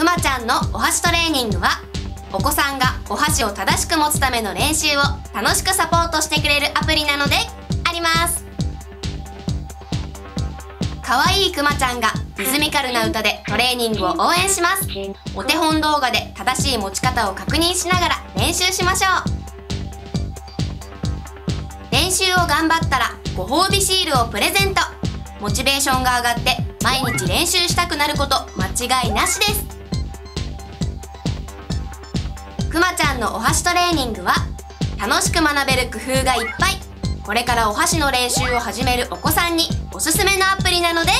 くまちゃんのお箸トレーニングはお子さんがお箸を正しく持つための練習を楽しくサポートしてくれるアプリなのであります。可愛いくまちゃんがリズミカルな歌でトレーニングを応援します。お手本動画で正しい持ち方を確認しながら練習しましょう。練習を頑張ったらご褒美シールをプレゼント。モチベーションが上がって毎日練習したくなること間違いなしです。ちゃんのお箸トレーニングは楽しく学べる工夫がいっぱい。これからお箸の練習を始めるお子さんにおすすめのアプリなので